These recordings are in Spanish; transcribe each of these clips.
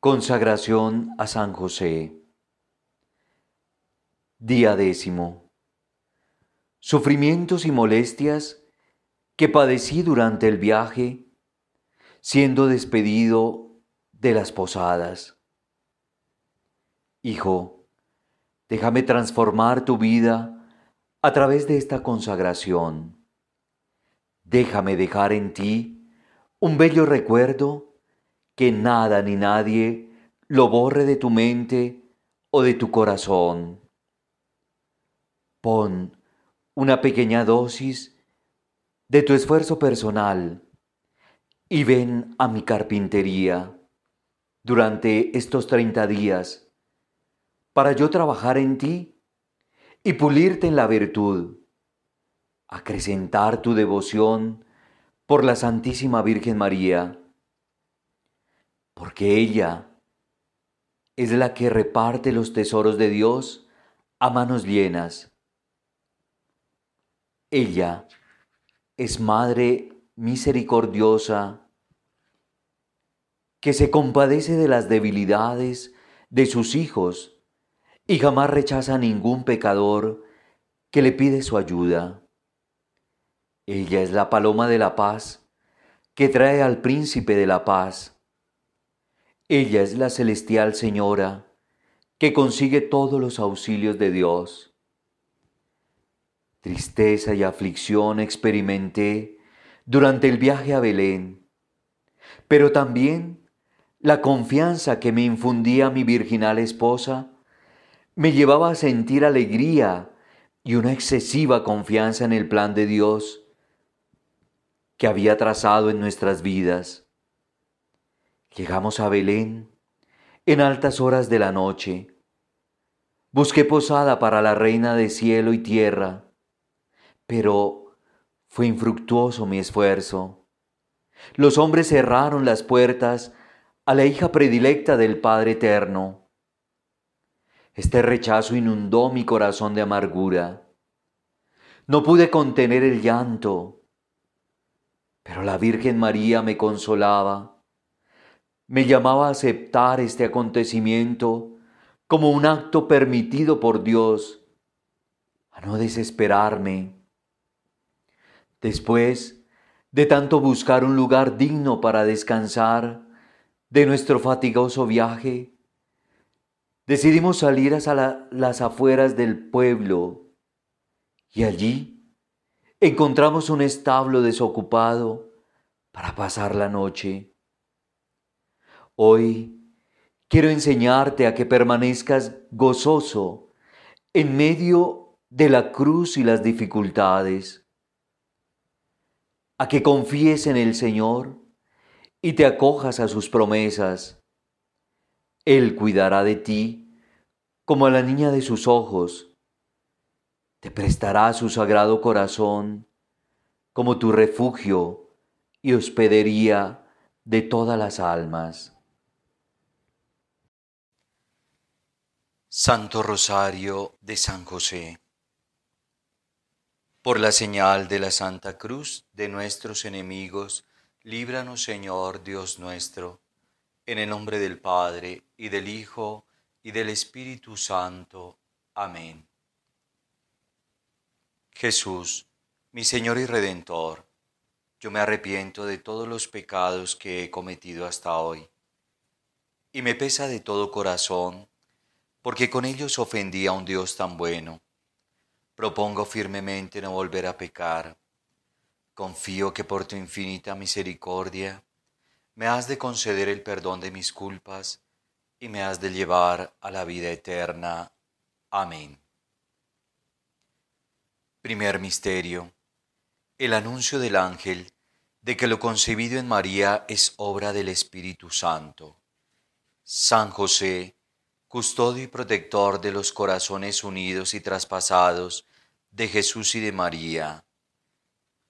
Consagración a San José. Día décimo. Sufrimientos y molestias que padecí durante el viaje, siendo despedido de las posadas. Hijo, déjame transformar tu vida a través de esta consagración. Déjame dejar en ti un bello recuerdo que nada ni nadie lo borre de tu mente o de tu corazón. Pon una pequeña dosis de tu esfuerzo personal y ven a mi carpintería durante estos 30 días para yo trabajar en ti y pulirte en la virtud, acrecentar tu devoción por la Santísima Virgen María porque ella es la que reparte los tesoros de Dios a manos llenas. Ella es Madre misericordiosa que se compadece de las debilidades de sus hijos y jamás rechaza a ningún pecador que le pide su ayuda. Ella es la paloma de la paz que trae al príncipe de la paz ella es la celestial Señora que consigue todos los auxilios de Dios. Tristeza y aflicción experimenté durante el viaje a Belén, pero también la confianza que me infundía mi virginal esposa me llevaba a sentir alegría y una excesiva confianza en el plan de Dios que había trazado en nuestras vidas. Llegamos a Belén en altas horas de la noche. Busqué posada para la reina de cielo y tierra, pero fue infructuoso mi esfuerzo. Los hombres cerraron las puertas a la hija predilecta del Padre Eterno. Este rechazo inundó mi corazón de amargura. No pude contener el llanto, pero la Virgen María me consolaba me llamaba a aceptar este acontecimiento como un acto permitido por Dios, a no desesperarme. Después de tanto buscar un lugar digno para descansar de nuestro fatigoso viaje, decidimos salir a las afueras del pueblo y allí encontramos un establo desocupado para pasar la noche. Hoy quiero enseñarte a que permanezcas gozoso en medio de la cruz y las dificultades, a que confíes en el Señor y te acojas a sus promesas. Él cuidará de ti como a la niña de sus ojos, te prestará su sagrado corazón como tu refugio y hospedería de todas las almas. Santo Rosario de San José. Por la señal de la Santa Cruz de nuestros enemigos, líbranos Señor Dios nuestro, en el nombre del Padre, y del Hijo, y del Espíritu Santo. Amén. Jesús, mi Señor y Redentor, yo me arrepiento de todos los pecados que he cometido hasta hoy, y me pesa de todo corazón porque con ellos ofendí a un Dios tan bueno. Propongo firmemente no volver a pecar. Confío que por tu infinita misericordia me has de conceder el perdón de mis culpas y me has de llevar a la vida eterna. Amén. Primer Misterio. El anuncio del ángel de que lo concebido en María es obra del Espíritu Santo. San José, custodio y protector de los corazones unidos y traspasados de Jesús y de María.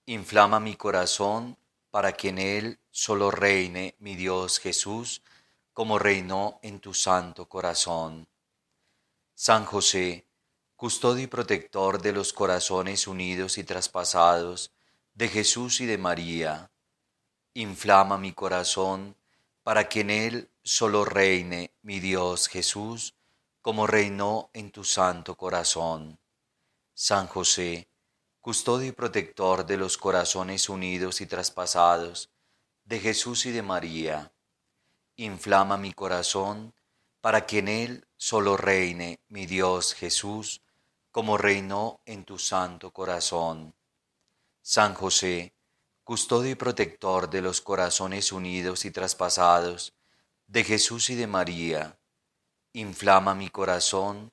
Inflama mi corazón para que en él solo reine mi Dios Jesús, como reinó en tu santo corazón. San José, custodio y protector de los corazones unidos y traspasados de Jesús y de María, inflama mi corazón para que en él solo reine mi Dios Jesús, como reinó en tu santo corazón. San José, custodio y protector de los corazones unidos y traspasados, de Jesús y de María, inflama mi corazón para que en él solo reine mi Dios Jesús, como reinó en tu santo corazón. San José, custodio y protector de los corazones unidos y traspasados, de Jesús y de María, inflama mi corazón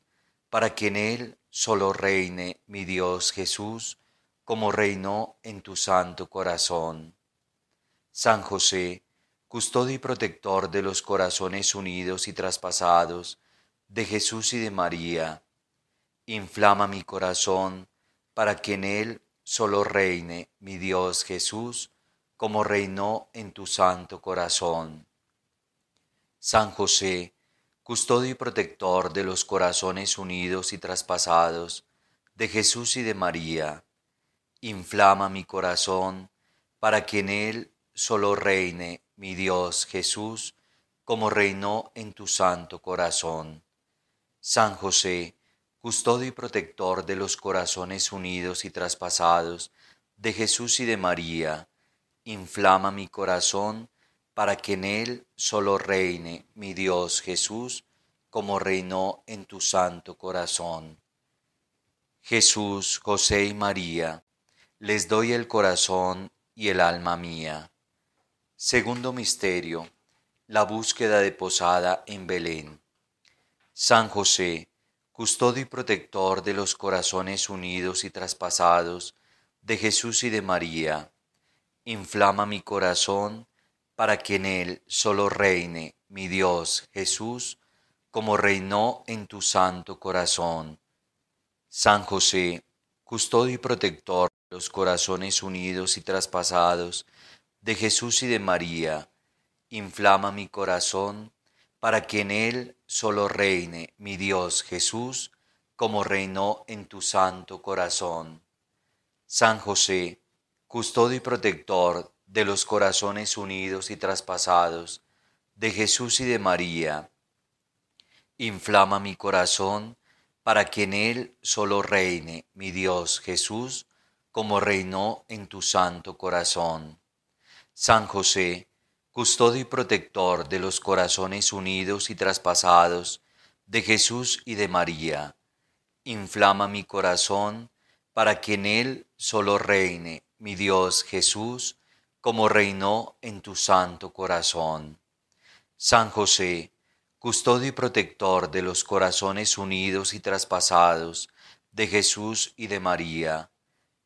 para que en él solo reine mi Dios Jesús, como reinó en tu santo corazón. San José, custodio y protector de los corazones unidos y traspasados, de Jesús y de María, inflama mi corazón para que en él solo reine mi Dios Jesús, como reinó en tu santo corazón. San José, custodio y protector de los corazones unidos y traspasados, de Jesús y de María, inflama mi corazón para que en él solo reine mi Dios Jesús, como reinó en tu santo corazón. San José, custodio y protector de los corazones unidos y traspasados de Jesús y de María, inflama mi corazón para que en él solo reine mi Dios Jesús, como reinó en tu santo corazón. Jesús, José y María, les doy el corazón y el alma mía. Segundo misterio, la búsqueda de posada en Belén. San José, custodio y protector de los corazones unidos y traspasados de Jesús y de María, inflama mi corazón para que en él solo reine mi Dios Jesús, como reinó en tu santo corazón. San José, custodio y protector de los corazones unidos y traspasados de Jesús y de María, inflama mi corazón para que en él solo reine mi Dios Jesús, como reinó en tu santo corazón. San José, custodio y protector de los corazones unidos y traspasados de Jesús y de María, inflama mi corazón para que en él solo reine mi Dios Jesús, como reinó en tu santo corazón. San José, custodio y protector de los corazones unidos y traspasados de Jesús y de María, inflama mi corazón para que en él solo reine mi Dios Jesús, como reinó en tu santo corazón. San José, custodio y protector de los corazones unidos y traspasados de Jesús y de María,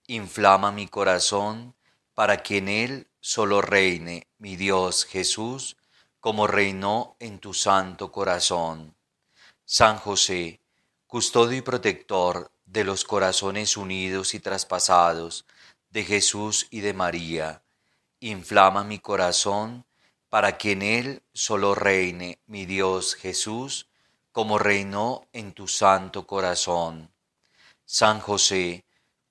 inflama mi corazón para que en él solo reine mi Dios Jesús, como reinó en tu santo corazón. San José, custodio y protector de los corazones unidos y traspasados de Jesús y de María, inflama mi corazón para que en él solo reine mi Dios Jesús, como reinó en tu santo corazón. San José,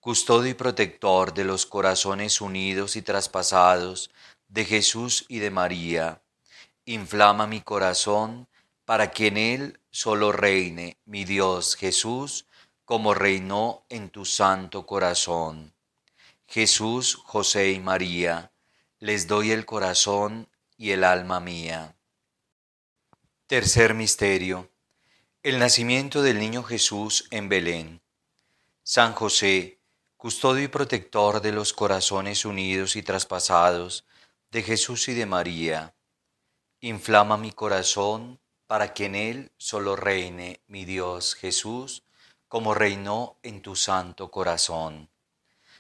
custodio y protector de los corazones unidos y traspasados de Jesús y de María, inflama mi corazón para que en él solo reine mi Dios Jesús, como reinó en tu santo corazón. Jesús, José y María, les doy el corazón y el alma mía. Tercer misterio. El nacimiento del niño Jesús en Belén. San José, custodio y protector de los corazones unidos y traspasados de Jesús y de María, inflama mi corazón para que en él solo reine mi Dios Jesús, como reinó en tu santo corazón.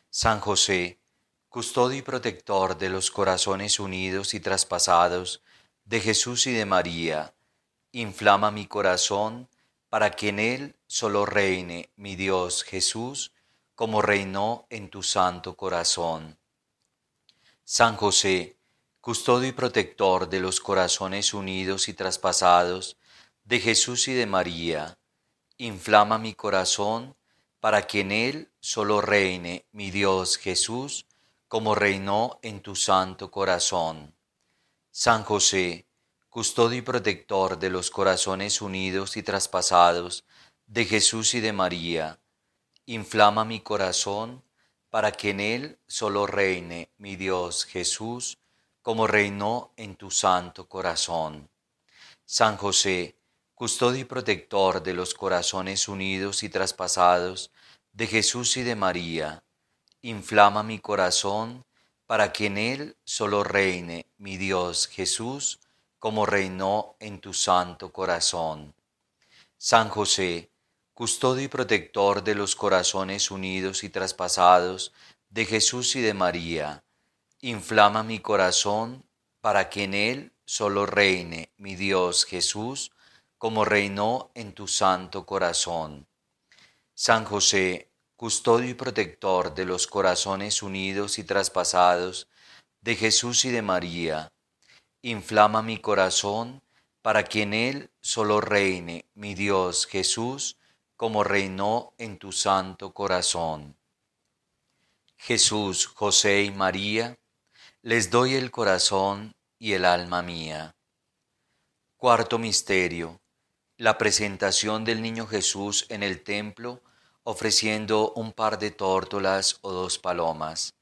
San José, custodio y protector de los corazones unidos y traspasados de Jesús y de María, inflama mi corazón para que en él solo reine mi Dios Jesús, como reinó en tu santo corazón. San José, custodio y protector de los corazones unidos y traspasados de Jesús y de María, inflama mi corazón para que en él solo reine mi Dios Jesús, como reinó en tu santo corazón. San José, custodio y protector de los corazones unidos y traspasados de Jesús y de María, inflama mi corazón para que en él solo reine mi Dios Jesús, como reinó en tu santo corazón. San José, custodio y protector de los corazones unidos y traspasados de Jesús y de María, inflama mi corazón para que en él solo reine mi Dios Jesús, como reinó en tu santo corazón. San José, custodio y protector de los corazones unidos y traspasados de Jesús y de María, inflama mi corazón para que en él solo reine mi Dios Jesús, como reinó en tu santo corazón. San José, custodio y protector de los corazones unidos y traspasados de Jesús y de María, inflama mi corazón para que en él solo reine mi Dios Jesús, como reinó en tu santo corazón. Jesús, José y María, les doy el corazón y el alma mía. Cuarto Misterio. La presentación del niño Jesús en el templo ofreciendo un par de tórtolas o dos palomas.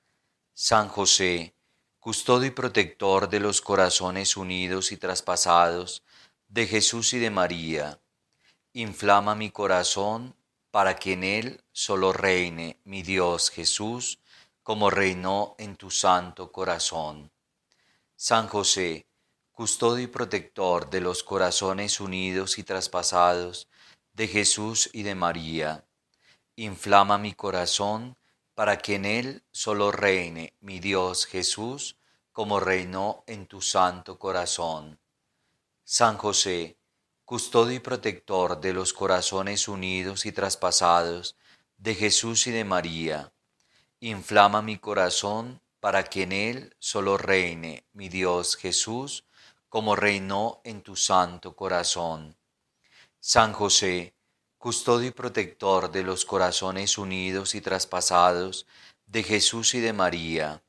San José, custodio y protector de los corazones unidos y traspasados de Jesús y de María, inflama mi corazón para que en él solo reine mi Dios Jesús, como reinó en tu santo corazón. San José, custodio y protector de los corazones unidos y traspasados de Jesús y de María, inflama mi corazón para que en él solo reine mi Dios Jesús, como reinó en tu santo corazón. San José, custodio y protector de los corazones unidos y traspasados de Jesús y de María, inflama mi corazón para que en él solo reine mi Dios Jesús, como reinó en tu santo corazón. San José, custodio y protector de los corazones unidos y traspasados de Jesús y de María,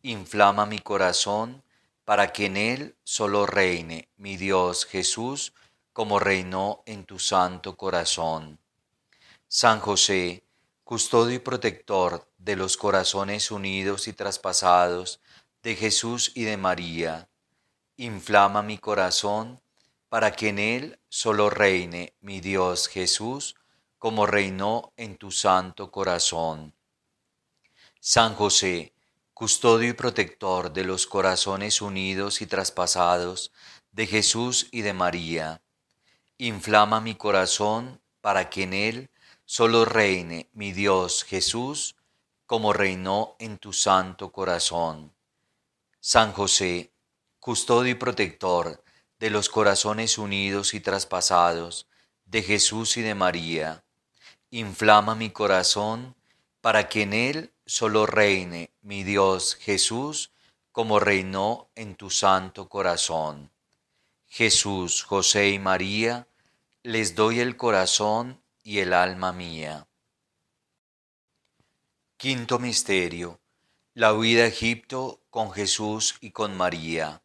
inflama mi corazón para que en él solo reine mi Dios Jesús, como reinó en tu santo corazón. San José, custodio y protector de los corazones unidos y traspasados de Jesús y de María, inflama mi corazón para que en él solo reine mi Dios Jesús, como reinó en tu santo corazón. San José, custodio y protector de los corazones unidos y traspasados de Jesús y de María, inflama mi corazón para que en él solo reine mi Dios Jesús, como reinó en tu santo corazón. San José, custodio y protector de los corazones unidos y traspasados de Jesús y de María. Inflama mi corazón para que en él solo reine mi Dios Jesús como reinó en tu santo corazón. Jesús, José y María, les doy el corazón y el alma mía. Quinto Misterio. La huida a Egipto con Jesús y con María.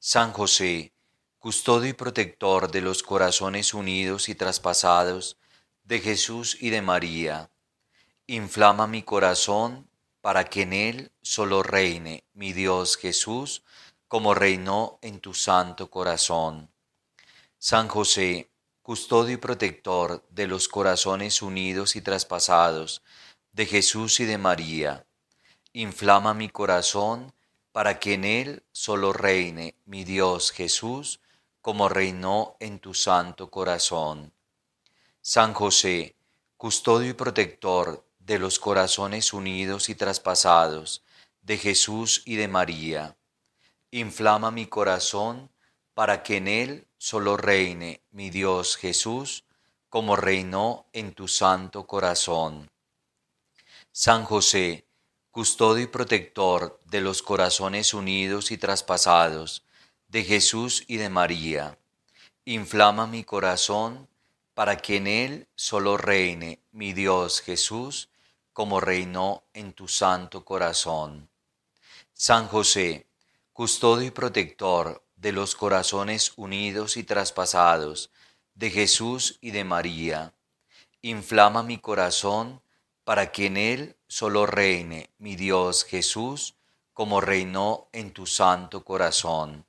San José, custodio y protector de los corazones unidos y traspasados de Jesús y de María, inflama mi corazón para que en él solo reine mi Dios Jesús, como reinó en tu santo corazón. San José, custodio y protector de los corazones unidos y traspasados de Jesús y de María, inflama mi corazón para que en él solo reine mi Dios Jesús, como reinó en tu santo corazón. San José, custodio y protector de los corazones unidos y traspasados de Jesús y de María, inflama mi corazón para que en él solo reine mi Dios Jesús, como reinó en tu santo corazón. San José, custodio y protector de los corazones unidos y traspasados de Jesús y de María. Inflama mi corazón para que en él solo reine mi Dios Jesús, como reinó en tu santo corazón. San José, custodio y protector de los corazones unidos y traspasados de Jesús y de María. Inflama mi corazón para que en él solo reine mi Dios Jesús, como reinó en tu santo corazón.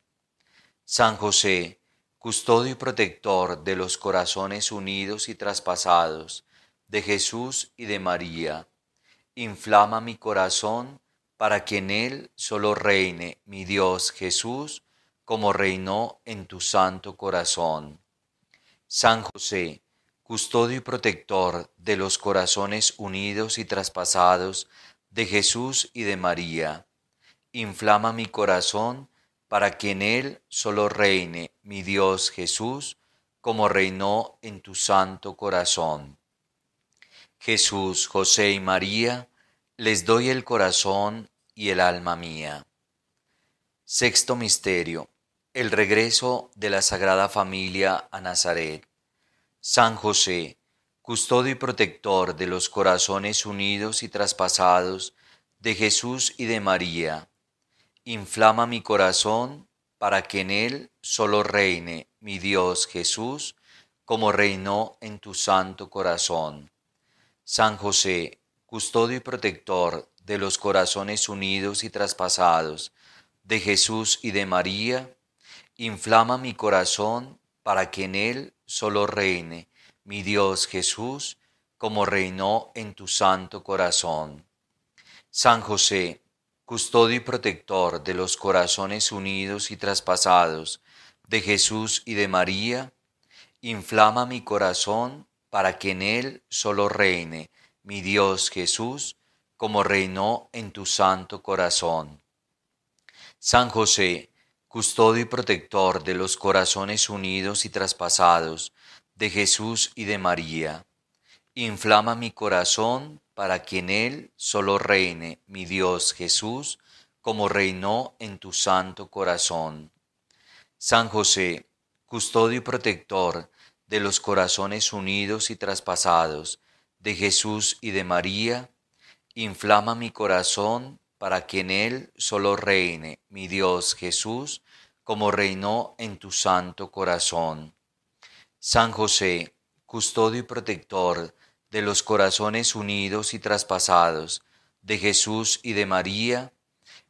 San José, custodio y protector de los corazones unidos y traspasados de Jesús y de María, inflama mi corazón para que en él solo reine mi Dios Jesús, como reinó en tu santo corazón. San José, custodio y protector de los corazones unidos y traspasados de Jesús y de María, inflama mi corazón para que en él solo reine mi Dios Jesús, como reinó en tu santo corazón. Jesús, José y María, les doy el corazón y el alma mía. Sexto Misterio. El regreso de la Sagrada Familia a Nazaret. San José, custodio y protector de los corazones unidos y traspasados de Jesús y de María, inflama mi corazón para que en él solo reine mi Dios Jesús, como reinó en tu santo corazón. San José, custodio y protector de los corazones unidos y traspasados de Jesús y de María, inflama mi corazón para que en él solo reine mi Dios Jesús, como reinó en tu santo corazón. San José, custodio y protector de los corazones unidos y traspasados de Jesús y de María, inflama mi corazón para que en él solo reine mi Dios Jesús, como reinó en tu santo corazón. San José, custodio y protector de los corazones unidos y traspasados de Jesús y de María. Inflama mi corazón para que en él solo reine mi Dios Jesús, como reinó en tu santo corazón. San José, custodio y protector de los corazones unidos y traspasados de Jesús y de María, inflama mi corazón para que en él solo reine mi Dios Jesús, como reinó en tu santo corazón. San José, custodio y protector de los corazones unidos y traspasados de Jesús y de María,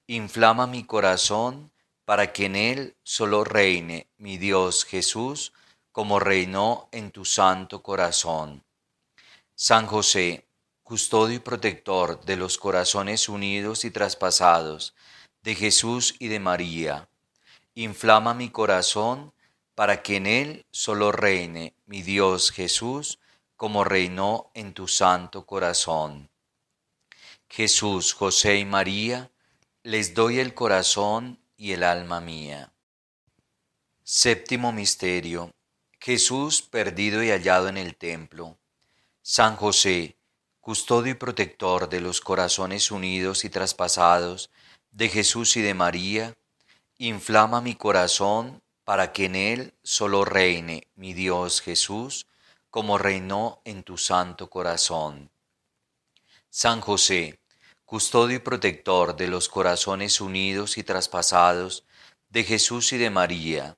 inflama mi corazón para que en él solo reine mi Dios Jesús, como reinó en tu santo corazón. San José, custodio y protector de los corazones unidos y traspasados de Jesús y de María, inflama mi corazón para que en él solo reine mi Dios Jesús, como reinó en tu santo corazón. Jesús, José y María, les doy el corazón y el alma mía. Séptimo Misterio. Jesús perdido y hallado en el templo. San José, custodio y protector de los corazones unidos y traspasados de Jesús y de María, inflama mi corazón para que en él solo reine mi Dios Jesús, como reinó en tu santo corazón. San José, custodio y protector de los corazones unidos y traspasados de Jesús y de María,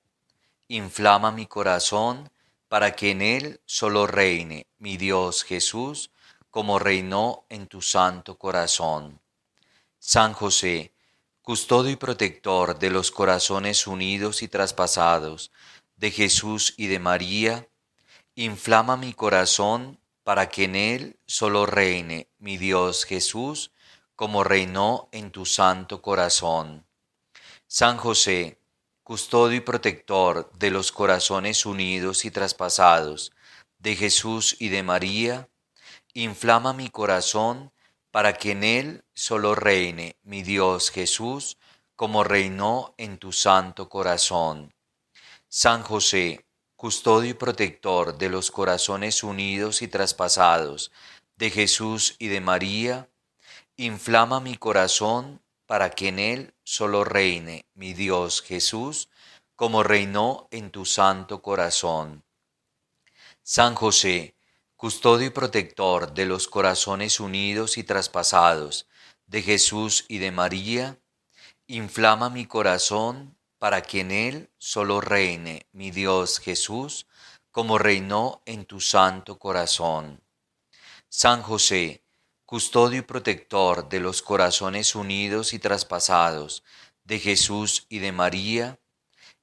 inflama mi corazón para que en él solo reine mi Dios Jesús, como reinó en tu santo corazón. San José, custodio y protector de los corazones unidos y traspasados de Jesús y de María, inflama mi corazón para que en él solo reine mi Dios Jesús, como reinó en tu santo corazón. San José, custodio y protector de los corazones unidos y traspasados de Jesús y de María, inflama mi corazón para que en él solo reine mi Dios Jesús, como reinó en tu santo corazón. San José, custodio y protector de los corazones unidos y traspasados de Jesús y de María, inflama mi corazón para que en él solo reine mi Dios Jesús, como reinó en tu santo corazón. San José, custodio y protector de los corazones unidos y traspasados de Jesús y de María, inflama mi corazón para que en él solo reine mi Dios Jesús, como reinó en tu santo corazón. San José, custodio y protector de los corazones unidos y traspasados de Jesús y de María,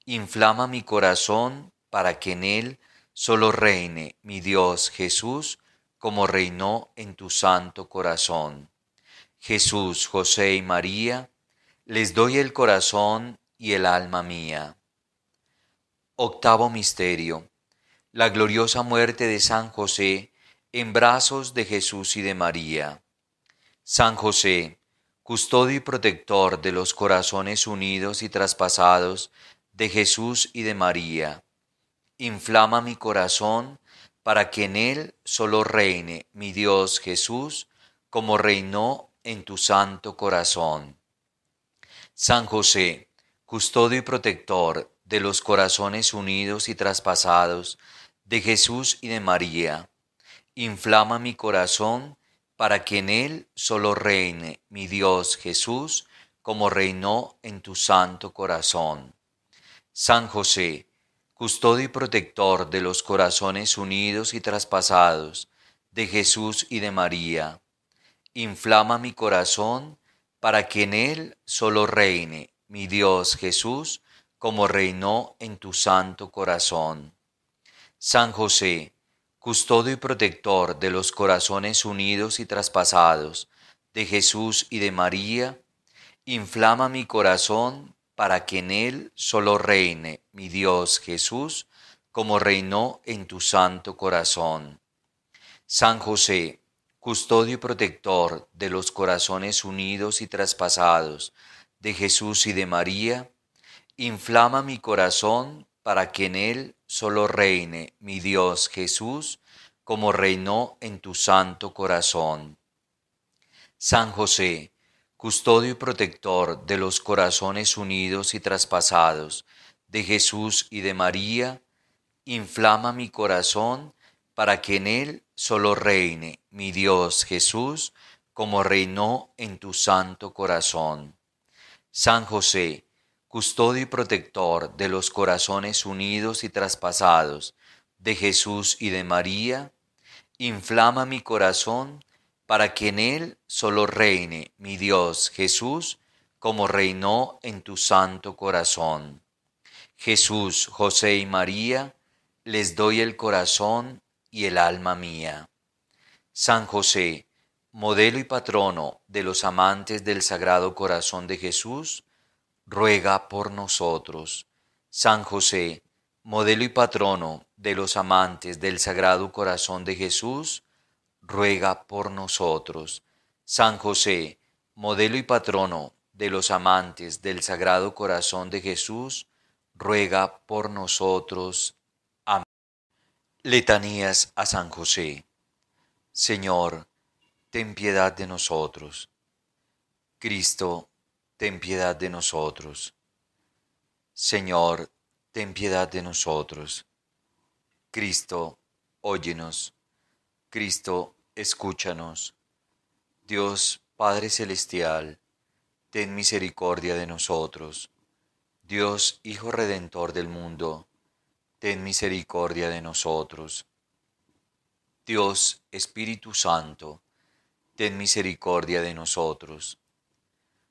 inflama mi corazón para que en él solo reine mi Dios Jesús, como reinó en tu santo corazón. Jesús, José y María, les doy el corazón y el alma mía. Octavo Misterio. La gloriosa muerte de San José en brazos de Jesús y de María. San José, custodio y protector de los corazones unidos y traspasados de Jesús y de María, inflama mi corazón para que en él solo reine mi Dios Jesús, como reinó en tu santo corazón. San José, custodio y protector de los corazones unidos y traspasados de Jesús y de María, inflama mi corazón para que en él solo reine mi Dios Jesús, como reinó en tu santo corazón. San José, custodio y protector de los corazones unidos y traspasados de Jesús y de María, inflama mi corazón para que en él solo reine mi Dios Jesús, como reinó en tu santo corazón. San José, custodio y protector de los corazones unidos y traspasados de Jesús y de María, inflama mi corazón para que en él solo reine mi Dios Jesús, como reinó en tu santo corazón. San José, custodio y protector de los corazones unidos y traspasados de Jesús y de María, inflama mi corazón para que en él solo reine mi Dios Jesús, como reinó en tu santo corazón. San José, custodio y protector de los corazones unidos y traspasados de Jesús y de María, inflama mi corazón para que en él solo reine mi Dios Jesús, como reinó en tu santo corazón. San José, custodio y protector de los corazones unidos y traspasados de Jesús y de María, inflama mi corazón para que en él solo reine mi Dios Jesús, como reinó en tu santo corazón. Jesús, José y María, les doy el corazón y el alma mía. San José, modelo y patrono de los amantes del Sagrado Corazón de Jesús, ruega por nosotros. San José, modelo y patrono de los amantes del Sagrado Corazón de Jesús, ruega por nosotros. San José, modelo y patrono de los amantes del Sagrado Corazón de Jesús, ruega por nosotros. Amén. Letanías a San José. Señor, ten piedad de nosotros. Cristo, ten piedad de nosotros. Señor, ten piedad de nosotros. Cristo, óyenos. Cristo, escúchanos. Dios Padre Celestial, ten misericordia de nosotros. Dios Hijo Redentor del mundo, ten misericordia de nosotros. Dios Espíritu Santo, ten misericordia de nosotros.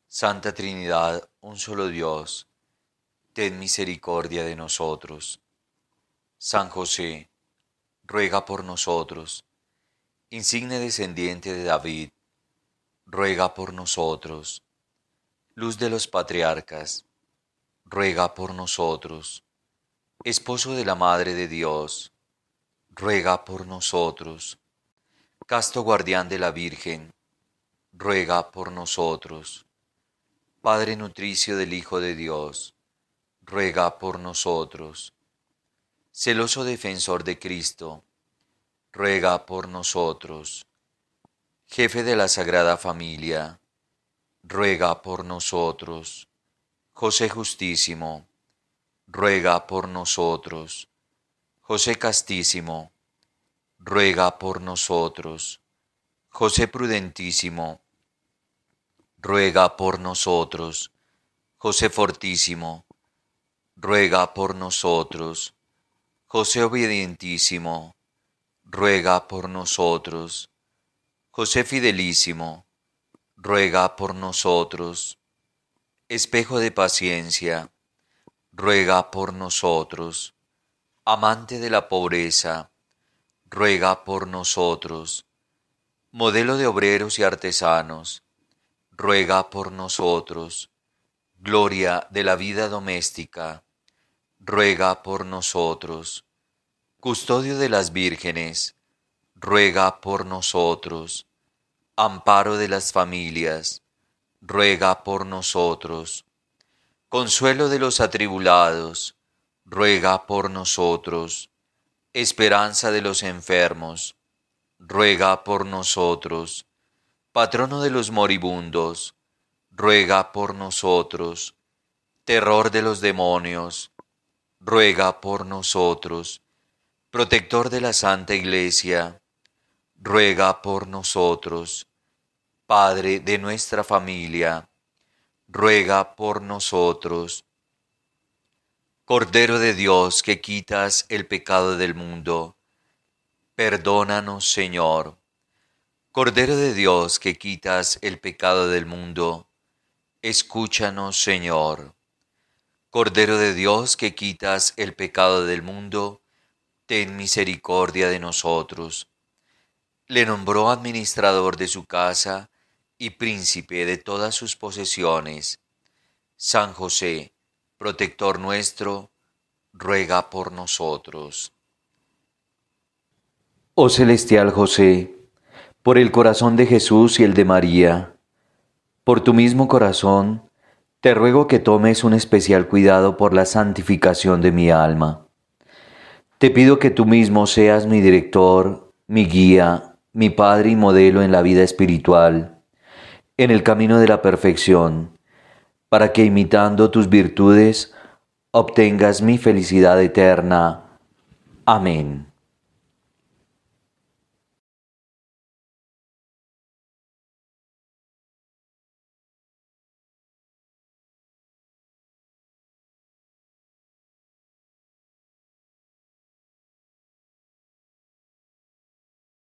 Santa Trinidad, un solo Dios, ten misericordia de nosotros. San José, ruega por nosotros. Insigne descendiente de David, ruega por nosotros. Luz de los patriarcas, ruega por nosotros. Esposo de la Madre de Dios, ruega por nosotros casto guardián de la Virgen, ruega por nosotros. Padre nutricio del Hijo de Dios, ruega por nosotros. Celoso defensor de Cristo, ruega por nosotros. Jefe de la Sagrada Familia, ruega por nosotros. José Justísimo, ruega por nosotros. José Castísimo, ruega por nosotros. José prudentísimo, ruega por nosotros. José fortísimo, ruega por nosotros. José obedientísimo, ruega por nosotros. José fidelísimo, ruega por nosotros. Espejo de paciencia, ruega por nosotros. Amante de la pobreza, ruega por nosotros. Modelo de obreros y artesanos, ruega por nosotros. Gloria de la vida doméstica, ruega por nosotros. Custodio de las vírgenes, ruega por nosotros. Amparo de las familias, ruega por nosotros. Consuelo de los atribulados, ruega por nosotros. Esperanza de los enfermos, ruega por nosotros. Patrono de los moribundos, ruega por nosotros. Terror de los demonios, ruega por nosotros. Protector de la Santa Iglesia, ruega por nosotros. Padre de nuestra familia, ruega por nosotros. Cordero de Dios que quitas el pecado del mundo, perdónanos Señor. Cordero de Dios que quitas el pecado del mundo, escúchanos Señor. Cordero de Dios que quitas el pecado del mundo, ten misericordia de nosotros. Le nombró administrador de su casa y príncipe de todas sus posesiones. San José, protector nuestro, ruega por nosotros. Oh celestial José, por el corazón de Jesús y el de María, por tu mismo corazón, te ruego que tomes un especial cuidado por la santificación de mi alma. Te pido que tú mismo seas mi director, mi guía, mi Padre y modelo en la vida espiritual, en el camino de la perfección, para que imitando tus virtudes obtengas mi felicidad eterna. Amén.